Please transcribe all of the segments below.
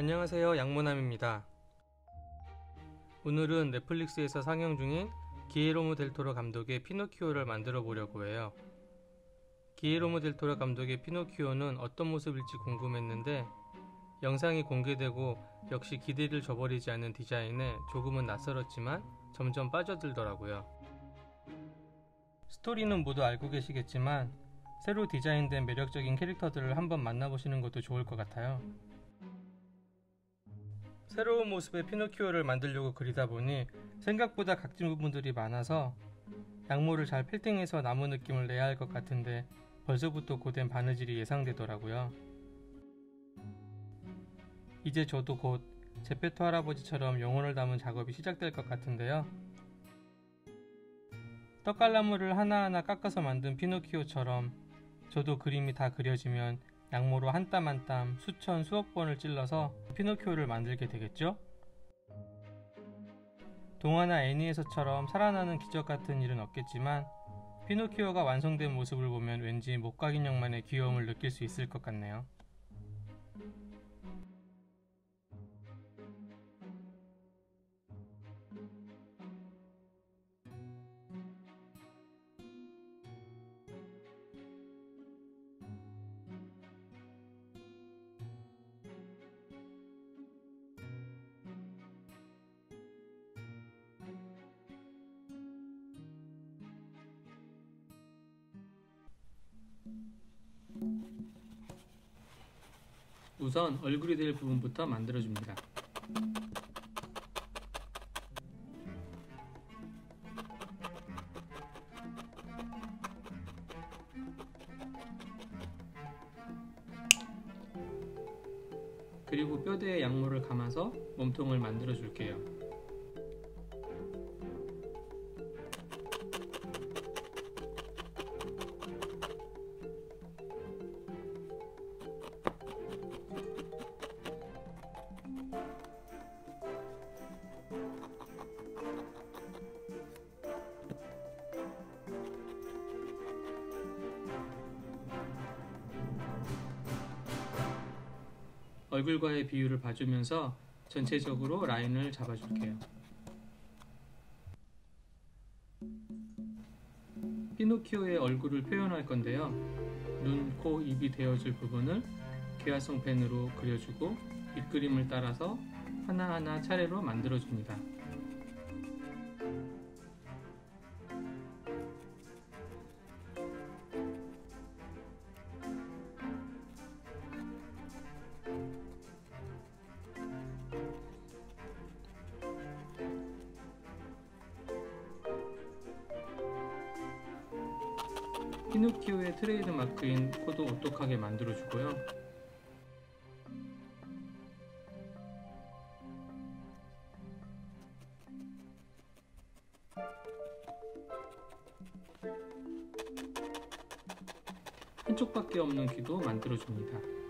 안녕하세요 양모남입니다. 오늘은 넷플릭스에서 상영 중인 기에로모 델토로 감독의 피노키오를 만들어 보려고 해요. 기에로모 델토로 감독의 피노키오는 어떤 모습일지 궁금했는데 영상이 공개되고 역시 기대를 저버리지 않는 디자인에 조금은 낯설었지만 점점 빠져들더라고요. 스토리는 모두 알고 계시겠지만 새로 디자인된 매력적인 캐릭터들을 한번 만나보시는 것도 좋을 것 같아요 새로운 모습의 피노키오를 만들려고 그리다 보니 생각보다 각진 부분들이 많아서 양모를 잘 필팅해서 나무 느낌을 내야 할 것 같은데 벌써부터 고된 바느질이 예상되더라고요. 이제 저도 곧 제페토 할아버지처럼 영혼을 담은 작업이 시작될 것 같은데요. 떡갈나무를 하나하나 깎아서 만든 피노키오처럼 저도 그림이 다 그려지면 양모로 한 땀 한 땀 수천 수억 번을 찔러서 피노키오를 만들게 되겠죠? 동화나 애니에서처럼 살아나는 기적 같은 일은 없겠지만 피노키오가 완성된 모습을 보면 왠지 목각인형만의 귀여움을 느낄 수 있을 것 같네요. 우선 얼굴이 될 부분부터 만들어줍니다. 얼굴과의 비율을 봐주면서 전체적으로 라인을 잡아줄게요. 피노키오의 얼굴을 표현할 건데요. 눈, 코, 입이 되어줄 부분을 개화성 펜으로 그려주고 밑그림을 따라서 하나하나 차례로 만들어줍니다. 피노키오의 트레이드 마크인 코도 오똑하게 만들어주고요. 한쪽밖에 없는 귀도 만들어줍니다.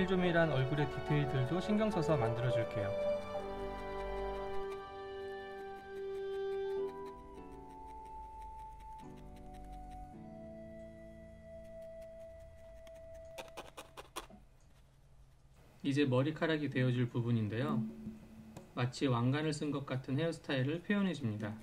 오밀조밀한 얼굴의 디테일들도 신경 써서 만들어 줄게요. 이제 머리카락이 되어줄 부분인데요. 마치 왕관을 쓴 것 같은 헤어스타일을 표현해 줍니다.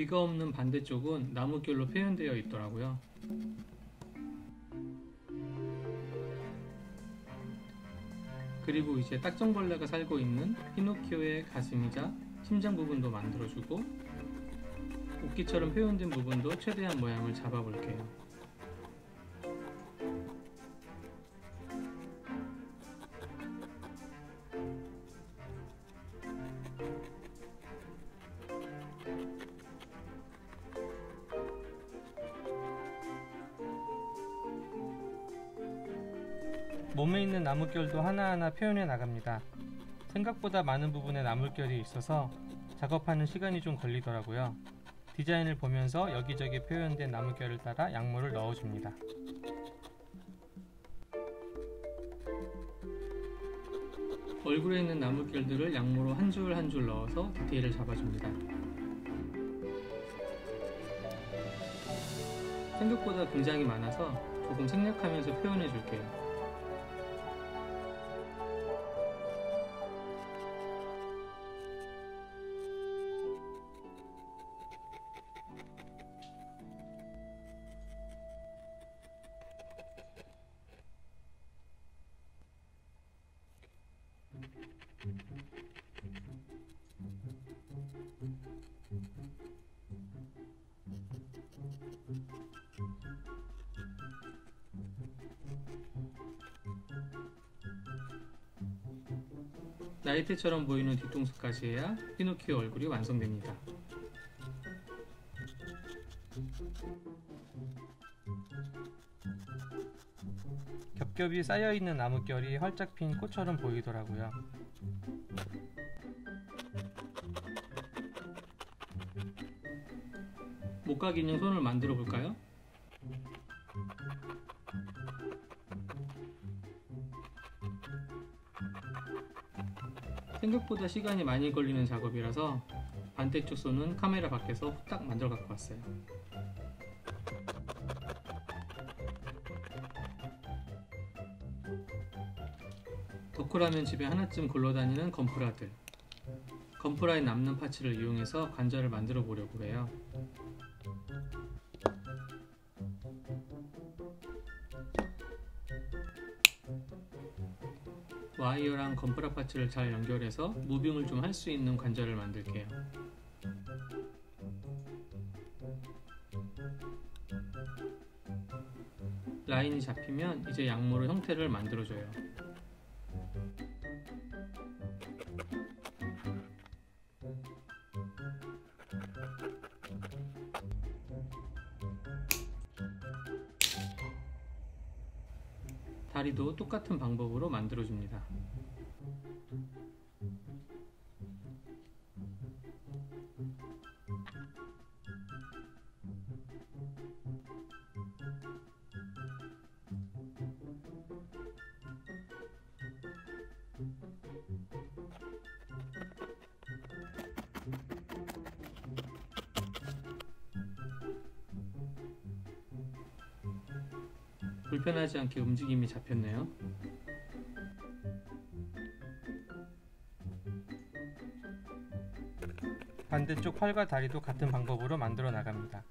귀가 없는 반대쪽은 나무결로 표현되어 있더라고요. 그리고 이제 딱정벌레가 살고 있는 피노키오의 가슴이자 심장 부분도 만들어주고 웃기처럼 표현된 부분도 최대한 모양을 잡아볼게요. 몸에 있는 나물결도 하나하나 표현해 나갑니다. 생각보다 많은 부분에 나물결이 있어서 작업하는 시간이 좀 걸리더라고요. 디자인을 보면서 여기저기 표현된 나물결을 따라 양모를 넣어줍니다. 얼굴에 있는 나물결들을 양모로 한 줄 한 줄 넣어서 디테일을 잡아줍니다. 생각보다 굉장히 많아서 조금 생략하면서 표현해 줄게요. 나이트처럼 보이는 뒤통수까지 해야 피노키오 얼굴이 완성됩니다. 겹겹이 쌓여있는 나뭇결이 활짝 핀 꽃처럼 보이더라고요. 목각 인형 손을 만들어 볼까요? 생각보다 시간이 많이 걸리는 작업이라서 반대쪽 손은 카메라 밖에서 후딱 만들어 갖고 왔어요. 덕후라면 집에 하나쯤 굴러다니는 건프라들 건프라에 남는 파츠를 이용해서 관절을 만들어 보려고 해요. 와이어랑 건프라 파츠를 잘 연결해서 무빙을 좀 할 수 있는 관절을 만들게요. 라인이 잡히면 이제 양모로 형태를 만들어줘요. 똑같은 방법으로 만들어 줍니다. 불편하지 않게 움직임이 잡혔네요. 반대쪽 팔과 다리도 같은 방법으로 만들어 나갑니다.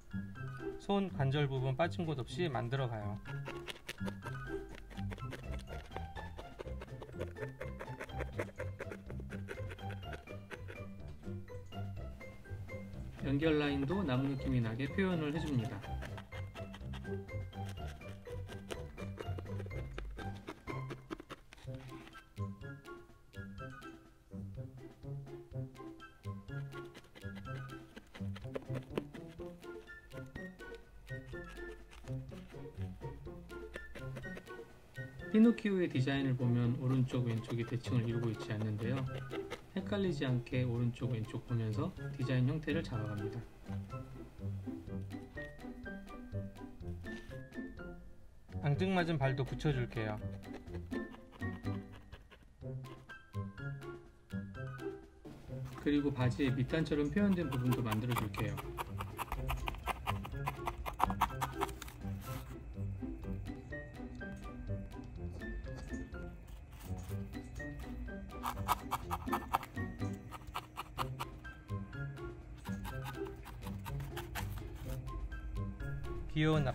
손 관절 부분 빠진 곳 없이 만들어 가요. 연결 라인도 나무 느낌이 나게 표현을 해줍니다. 피노키오의 디자인을 보면 오른쪽 왼쪽이 대칭을 이루고 있지 않는데요. 헷갈리지 않게 오른쪽 왼쪽 보면서 디자인 형태를 잡아갑니다. 앙증맞은 발도 붙여줄게요. 그리고 바지의 밑단처럼 표현된 부분도 만들어 줄게요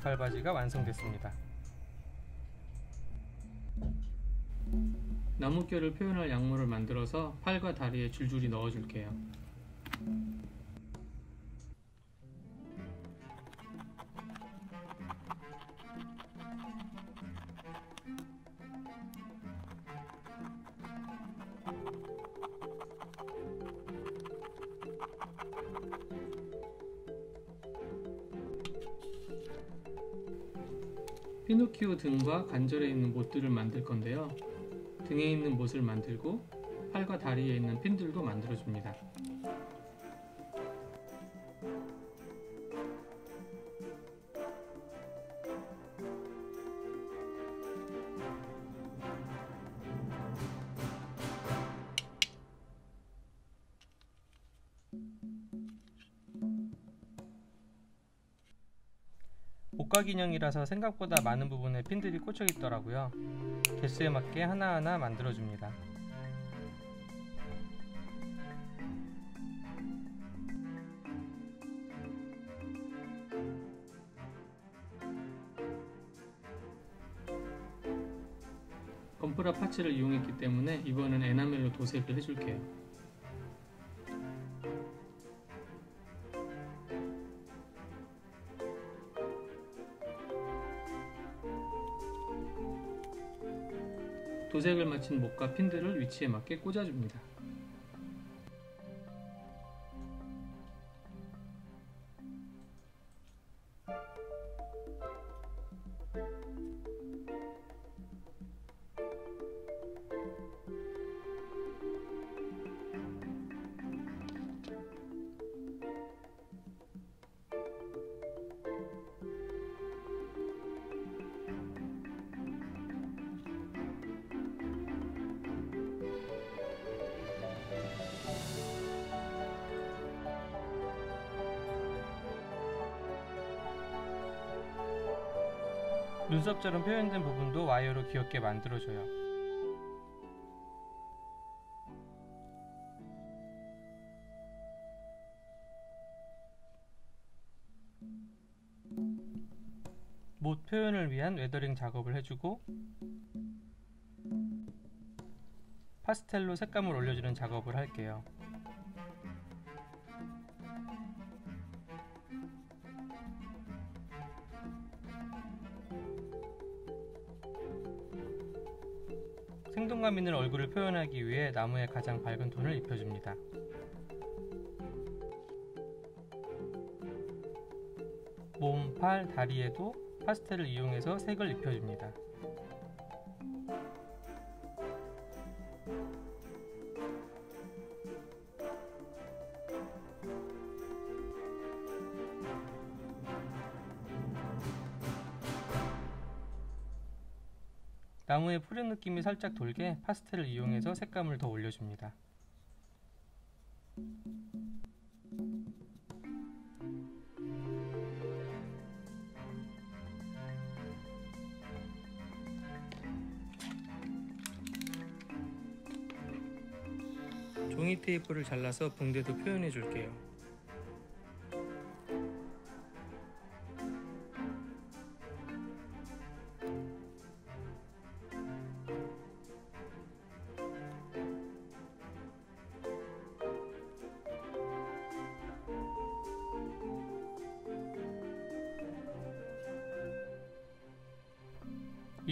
귀여운 나팔바지가 완성됐습니다. 나무결을 표현할 약물을 만들어서 팔과 다리에 줄줄이 넣어줄게요. 피노키오 등과 관절에 있는 못들을 만들 건데요. 등에 있는 못을 만들고 팔과 다리에 있는 핀들도 만들어줍니다. 목각 인형이라서 생각보다 많은 부분에 핀들이 꽂혀 있더라고요. 개수에 맞게 하나하나 만들어줍니다. 건프라 파츠를 이용했기 때문에 이번엔 에나멜로 도색을 해줄게요. 도색을 마친 목과 핀들을 위치에 맞게 꽂아줍니다. 눈썹처럼 표현된 부분도 와이어로 귀엽게 만들어줘요. 못 표현을 위한 weathering 작업을 해주고 파스텔로 색감을 올려주는 작업을 할게요. 생동감 있는 얼굴을 표현하기 위해 나무에 가장 밝은 톤을 입혀줍니다. 몸, 팔, 다리에도 파스텔을 이용해서 색을 입혀줍니다. 나무에 푸른 느낌이 살짝 돌게 파스텔을 이용해서 색감을 더 올려줍니다. 종이 테이프를 잘라서 붕대도 표현해 줄게요.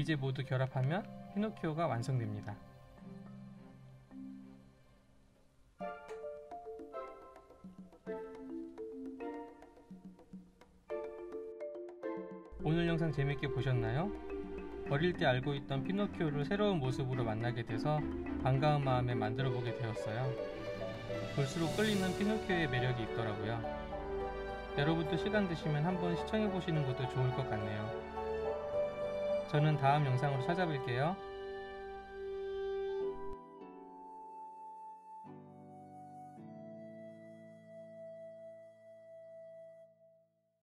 이제 모두 결합하면 피노키오가 완성됩니다. 오늘 영상 재밌게 보셨나요? 어릴 때 알고 있던 피노키오를 새로운 모습으로 만나게 돼서 반가운 마음에 만들어 보게 되었어요. 볼수록 끌리는 피노키오의 매력이 있더라고요. 여러분도 시간 되시면 한번 시청해 보시는 것도 좋을 것 같네요. 저는 다음 영상으로 찾아뵐게요.